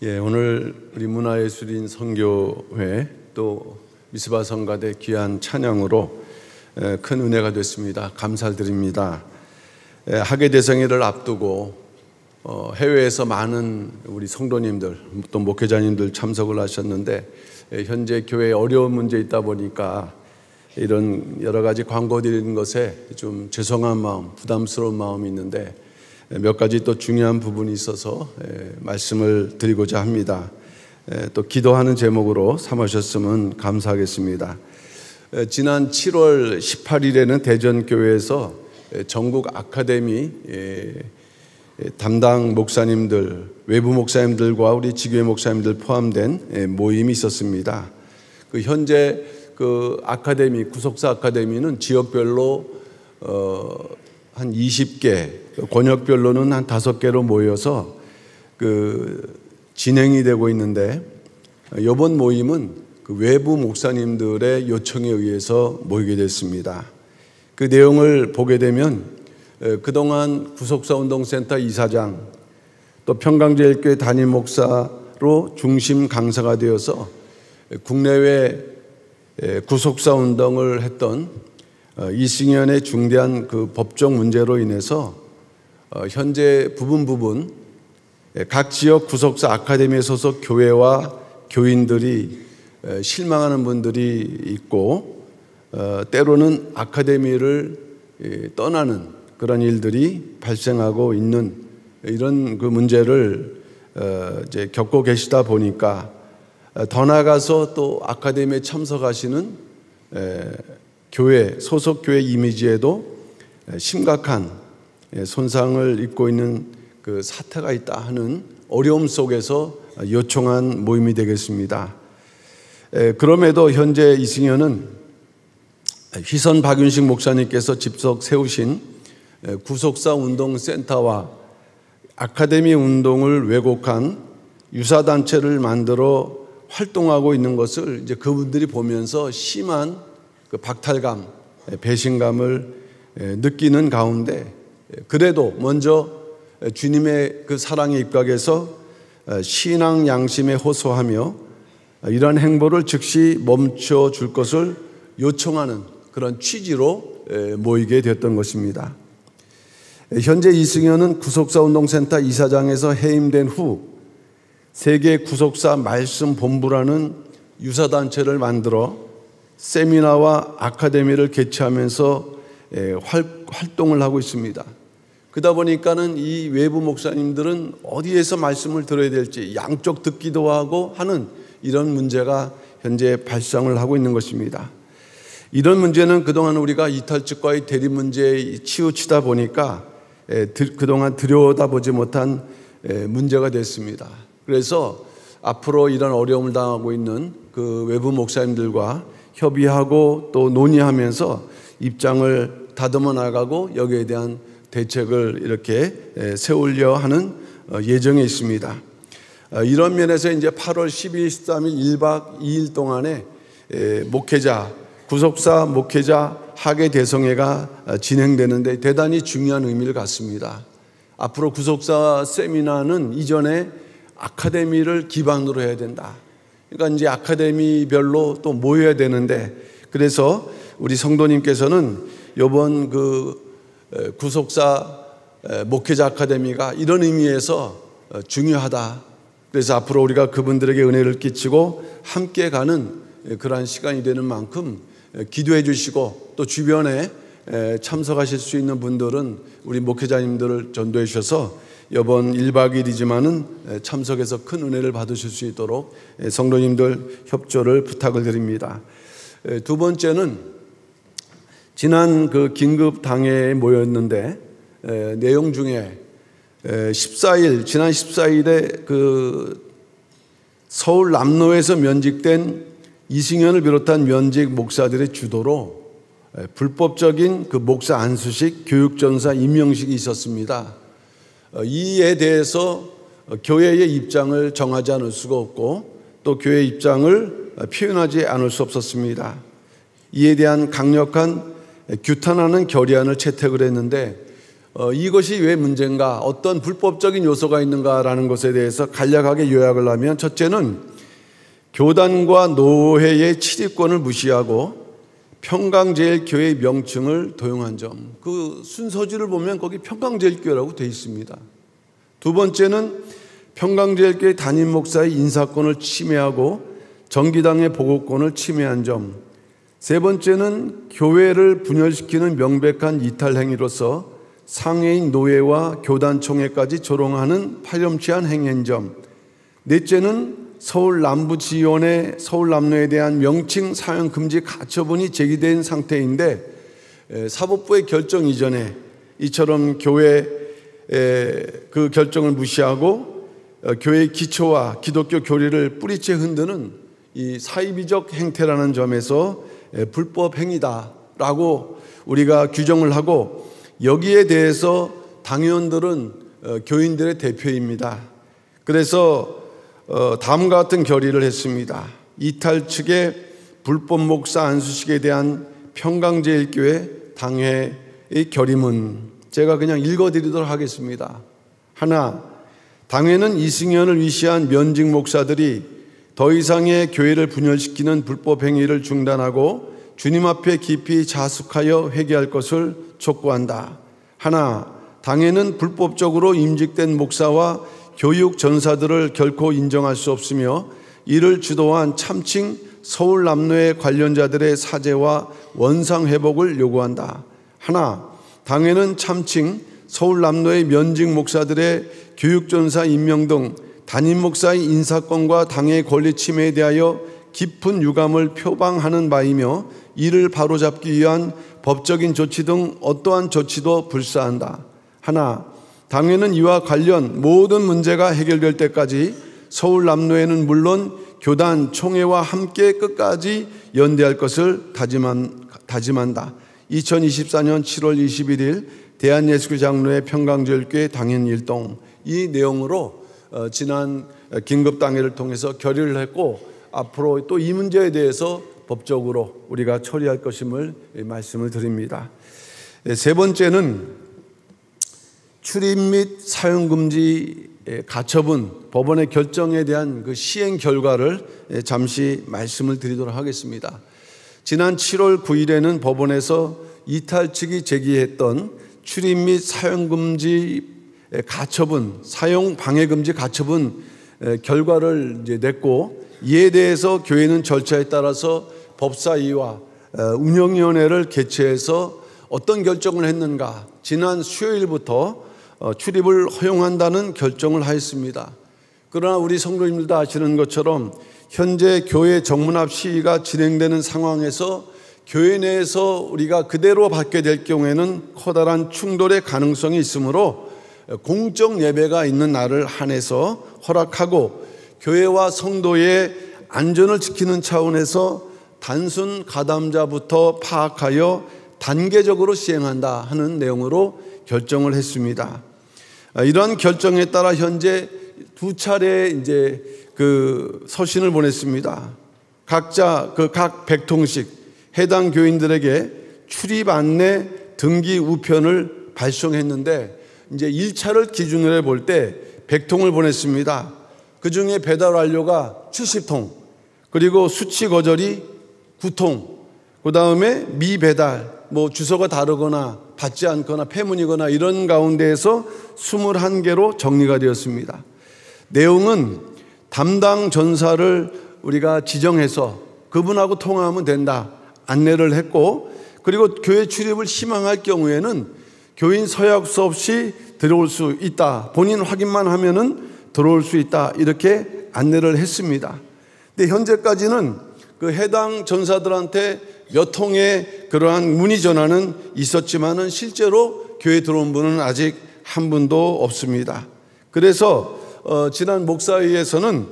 예, 오늘 우리 문화예술인 선교회 또 미스바 성가대 귀한 찬양으로 큰 은혜가 됐습니다. 감사드립니다. 학예 대성회를 앞두고 어, 해외에서 많은 우리 성도님들 또 목회자님들 참석을 하셨는데 현재 교회에 어려운 문제 있다 보니까 이런 여러 가지 광고 드리는 것에 좀 죄송한 마음, 부담스러운 마음이 있는데 몇 가지 또 중요한 부분이 있어서 말씀을 드리고자 합니다. 또 기도하는 제목으로 삼으셨으면 감사하겠습니다. 지난 7월 18일에는 대전교회에서 전국 아카데미 담당 목사님들, 외부 목사님들과 우리 지교회 목사님들 포함된 모임이 있었습니다. 그 현재 그 아카데미 구속사 아카데미는 지역별로 어 한 20개, 권역별로는 한 5개로 모여서 그 진행이 되고 있는데 이번 모임은 그 외부 목사님들의 요청에 의해서 모이게 됐습니다. 그 내용을 보게 되면 그동안 구속사 운동센터 이사장 또 평강제일교회 담임 목사로 중심 강사가 되어서 국내외 구속사 운동을 했던 어, 이승연의 중대한 그 법적 문제로 인해서 어, 현재 부분 부분 각 지역 구속사 아카데미 소속 교회와 교인들이 실망하는 분들이 있고 어, 때로는 아카데미를 떠나는 그런 일들이 발생하고 있는 이런 그 문제를 이제 겪고 계시다 보니까 더 나아가서 또 아카데미에 참석하시는 교회 소속 교회 이미지에도 심각한 손상을 입고 있는 그 사태가 있다 하는 어려움 속에서 요청한 모임이 되겠습니다. 그럼에도 현재 이승현은 휘선 박윤식 목사님께서 집석 세우신 구속사 운동센터와 아카데미 운동을 왜곡한 유사단체를 만들어 활동하고 있는 것을 이제 그분들이 보면서 심한 그 박탈감, 배신감을 느끼는 가운데 그래도 먼저 주님의 그 사랑에 입각해서 신앙 양심에 호소하며 이런 행보를 즉시 멈춰 줄 것을 요청하는 그런 취지로 모이게 됐던 것입니다. 현재 이승현은 구속사 운동센터 이사장에서 해임된 후 세계 구속사 말씀 본부라는 유사 단체를 만들어 세미나와 아카데미를 개최하면서 활 동을 하고 있습니다. 그러다 보니까는 이 외부 목사님들은 어디에서 말씀을 들어야 될지 양쪽 듣기도 하고 하는 이런 문제가 현재 발생을 하고 있는 것입니다. 이런 문제는 그동안 우리가 이탈측과의 대립 문제에 치우치다 보니까 그동안 들여다보지 못한 문제가 됐습니다. 그래서 앞으로 이런 어려움을 당하고 있는 그 외부 목사님들과 협의하고 또 논의하면서 입장을 다듬어 나가고 여기에 대한 대책을 이렇게 세우려 하는 어, 예정에 있습니다. 어, 이런 면에서 이제 8월 12일, 13일 1박 2일 동안에 목회자, 구속사 목회자 학예 대성회가 어, 진행되는데 대단히 중요한 의미를 갖습니다. 앞으로 구속사 세미나는 이전에 아카데미를 기반으로 해야 된다. 그러니까 이제 아카데미별로 또 모여야 되는데 그래서 우리 성도님께서는 이번 그 구속사 목회자 아카데미가 이런 의미에서 어, 중요하다. 그래서 앞으로 우리가 그분들에게 은혜를 끼치고 함께 가는 그러한 시간이 되는 만큼 기도해 주시고 또 주변에 참석하실 수 있는 분들은 우리 목회자님들을 전도해 주셔서 이번 1박 2일이지만은 참석해서 큰 은혜를 받으실 수 있도록 성도님들 협조를 부탁을 드립니다. 두 번째는 지난 그 긴급 당회에 모였는데 내용 중에 14일 지난 14일에 그 서울 남로에서 면직된 이승현을 비롯한 면직 목사들의 주도로 불법적인 그 목사 안수식 교육전사 임명식이 있었습니다. 어, 이에 대해서 교회의 입장을 정하지 않을 수가 없고 또 교회의 입장을 표현하지 않을 수 없었습니다. 이에 대한 강력한 규탄하는 결의안을 채택을 했는데 어, 이것이 왜 문제인가, 어떤 불법적인 요소가 있는가라는 것에 대해서 간략하게 요약을 하면 첫째는 교단과 노회의 치리권을 무시하고 평강제일교회 명칭을 도용한 점. 그 순서지를 보면 거기 평강제일교회라고 되어 있습니다. 두 번째는 평강제일교회 담임 목사의 인사권을 침해하고 정기당의 보고권을 침해한 점. 세 번째는 교회를 분열시키는 명백한 이탈 행위로서 상해인 노예와 교단 총회까지 조롱하는 파렴치한 행위인 점. 넷째는 서울 남부 지원의 서울 남로에 대한 명칭 사용 금지 가처분이 제기된 상태인데 사법부의 결정 이전에 이처럼 교회 그 결정을 무시하고 어, 교회의 기초와 기독교 교리를 뿌리째 흔드는 이 사이비적 행태라는 점에서 불법 행위다라고 우리가 규정을 하고 여기에 대해서 당의원들은 어, 교인들의 대표입니다. 그래서 어, 다음과 같은 결의를 했습니다. 이탈 측의 불법 목사 안수식에 대한 평강제일교회 당회의 결의문 제가 그냥 읽어드리도록 하겠습니다. 하나, 당회는 이승연을 위시한 면직 목사들이 더 이상의 교회를 분열시키는 불법 행위를 중단하고 주님 앞에 깊이 자숙하여 회개할 것을 촉구한다. 하나, 당회는 불법적으로 임직된 목사와 교육 전사들을 결코 인정할 수 없으며 이를 주도한 참칭 서울 남로의 관련자들의 사죄와 원상 회복을 요구한다. 하나, 당회는 참칭 서울 남로의 면직 목사들의 교육 전사 임명 등 담임 목사의 인사권과 당의 권리 침해에 대하여 깊은 유감을 표방하는 바이며 이를 바로잡기 위한 법적인 조치 등 어떠한 조치도 불사한다. 하나, 당회는 이와 관련 모든 문제가 해결될 때까지 서울 남로에는 물론 교단 총회와 함께 끝까지 연대할 것을 다짐한, 다짐한다. 2024년 7월 21일 대한예수교 장로회 평강절교회 당연일동 이 내용으로 어, 지난 긴급 당회를 통해서 결의를 했고 앞으로 또 이 문제에 대해서 법적으로 우리가 처리할 것임을 말씀을 드립니다. 세 번째는 출입 및 사용 금지 가처분 법원의 결정에 대한 그 시행 결과를 잠시 말씀을 드리도록 하겠습니다. 지난 7월 9일에는 법원에서 이탈 측이 제기했던 출입 및 사용 금지 가처분, 사용 방해 금지 가처분 결과를 이제 냈고 이에 대해서 교회는 절차에 따라서 법사위와 운영위원회를 개최해서 어떤 결정을 했는가 지난 수요일부터 어, 출입을 허용한다는 결정을 하였습니다. 그러나 우리 성도님들도 아시는 것처럼 현재 교회 정문합 시위가 진행되는 상황에서 교회 내에서 우리가 그대로 받게 될 경우에는 커다란 충돌의 가능성이 있으므로 공적 예배가 있는 날을 한해서 허락하고 교회와 성도의 안전을 지키는 차원에서 단순 가담자부터 파악하여 단계적으로 시행한다 하는 내용으로 결정을 했습니다. 아, 이러한 결정에 따라 현재 두 차례 이제 그 서신을 보냈습니다. 각자 그 각 백통씩 해당 교인들에게 출입 안내 등기 우편을 발송했는데 이제 1차를 기준으로 해볼 때 100통을 보냈습니다. 그 중에 배달 완료가 70통, 그리고 수치 거절이 9통, 그 다음에 미배달, 뭐 주소가 다르거나 받지 않거나 폐문이거나 이런 가운데에서 21개로 정리가 되었습니다. 내용은 담당 전사를 우리가 지정해서 그분하고 통화하면 된다. 안내를 했고 그리고 교회 출입을 희망할 경우에는 교인 서약서 없이 들어올 수 있다. 본인 확인만 하면은 들어올 수 있다. 이렇게 안내를 했습니다. 근데 현재까지는 그 해당 전사들한테 몇 통의 그러한 문의 전화는 있었지만은 실제로 교회 들어온 분은 아직 한 분도 없습니다. 그래서 어, 지난 목사회에서는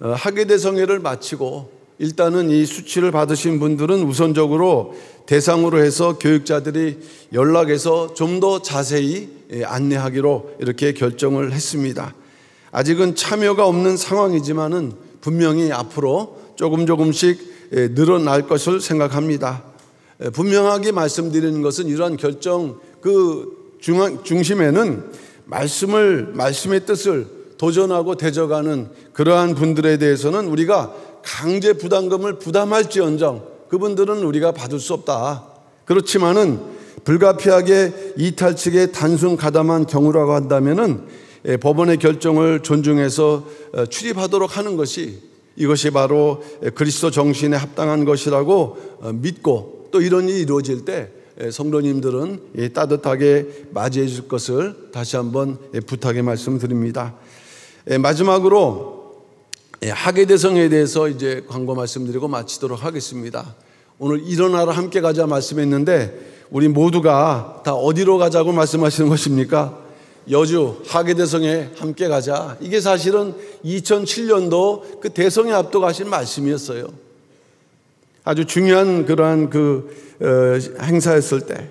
어, 학예대성회를 마치고 일단은 이 수치를 받으신 분들은 우선적으로 대상으로 해서 교육자들이 연락해서 좀 더 자세히 예, 안내하기로 이렇게 결정을 했습니다. 아직은 참여가 없는 상황이지만은 분명히 앞으로 조금 조금씩 예, 늘어날 것을 생각합니다. 예, 분명하게 말씀드리는 것은 이러한 결정 그 중, 중심에는 말씀을 말씀의 뜻을 도전하고 대적하는 그러한 분들에 대해서는 우리가 강제 부담금을 부담할지언정 그분들은 우리가 받을 수 없다. 그렇지만은 불가피하게 이탈 측에 단순 가담한 경우라고 한다면은 예, 법원의 결정을 존중해서 어, 출입하도록 하는 것이 이것이 바로 그리스도 정신에 합당한 것이라고 어, 믿고 또 이런 일이 이루어질 때 예, 성도님들은 따뜻하게 맞이해 줄 것을 다시 한번 예, 부탁의 말씀드립니다. 마지막으로 하계대성에 대해서 이제 광고 말씀드리고 마치도록 하겠습니다. 오늘 일어나라 함께 가자 말씀했는데 우리 모두가 다 어디로 가자고 말씀하시는 것입니까? 여주 하계대성에 함께 가자. 이게 사실은 2007년도 그 대성에 앞둬가신 말씀이었어요. 아주 중요한 그러한 그 어, 행사였을 때.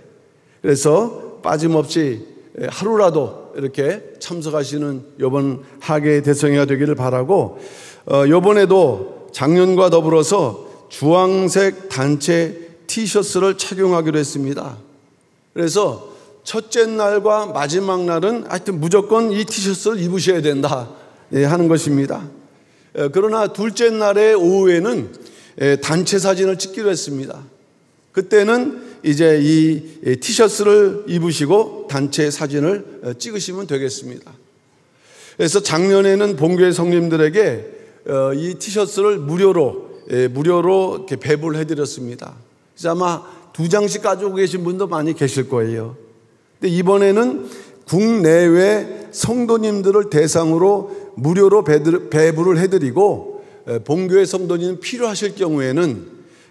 그래서 빠짐없이 하루라도 이렇게 참석하시는 이번 하계 대성회가 되기를 바라고 어, 이번에도 작년과 더불어서 주황색 단체 티셔츠를 착용하기로 했습니다. 그래서 첫째 날과 마지막 날은 하여튼 무조건 이 티셔츠를 입으셔야 된다 예, 하는 것입니다. 예, 그러나 둘째 날의 오후에는 예, 단체 사진을 찍기로 했습니다. 그때는 이제 이 티셔츠를 입으시고 단체 사진을 어, 찍으시면 되겠습니다. 그래서 작년에는 본교회 성님들에게 어, 이 티셔츠를 무료로 무료로 이렇게 배부를 해드렸습니다. 그래서 아마 두 장씩 가지고 계신 분도 많이 계실 거예요. 근데 이번에는 국내외 성도님들을 대상으로 무료로 배부를 해드리고 본교회 성도님 필요하실 경우에는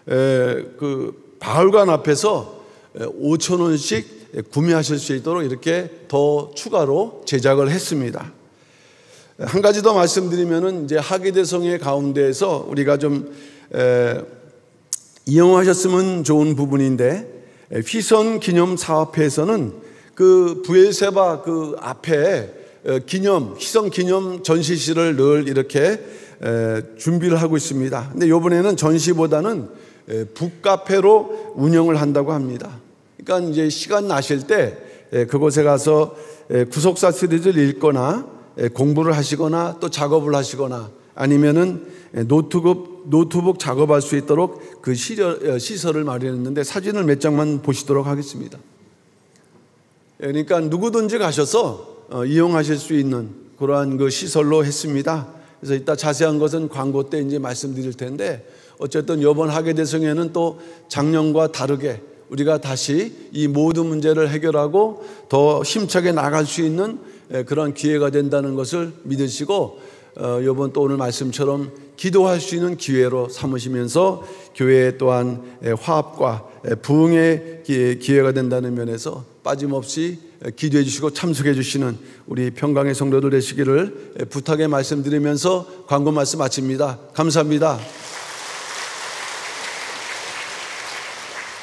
그 바울관 앞에서 5천 원씩 구매하실 수 있도록 이렇게 더 추가로 제작을 했습니다. 한 가지 더 말씀드리면은 이제 하계대성의 가운데에서 우리가 좀 에, 이용하셨으면 좋은 부분인데 휘선 기념 사업회에서는 그 부엘세바 그 앞에 기념 휘성 기념 전시실을 늘 이렇게 준비를 하고 있습니다. 근데 이번에는 전시보다는 북카페로 운영을 한다고 합니다. 그러니까 이제 시간 나실 때 그곳에 가서 구속사 시리즈를 읽거나 공부를 하시거나 또 작업을 하시거나 아니면은 노트북, 노트북 작업할 수 있도록 그 시절, 시설을 마련했는데 사진을 몇 장만 보시도록 하겠습니다. 그러니까 누구든지 가셔서 어, 이용하실 수 있는 그러한 그 시설로 했습니다. 그래서 이따 자세한 것은 광고 때 이제 말씀드릴 텐데 어쨌든 이번 하계 대성에는 또 작년과 다르게 우리가 다시 이 모든 문제를 해결하고 더 힘차게 나갈 수 있는 그런 기회가 된다는 것을 믿으시고 이번 어, 또 오늘 말씀처럼 기도할 수 있는 기회로 삼으시면서 교회 또한 화합과 부흥의 기회가 된다는 면에서 빠짐없이 기도해 주시고 참석해 주시는 우리 평강의 성도들 되시기를 부탁의 말씀드리면서 광고 말씀 마칩니다. 감사합니다.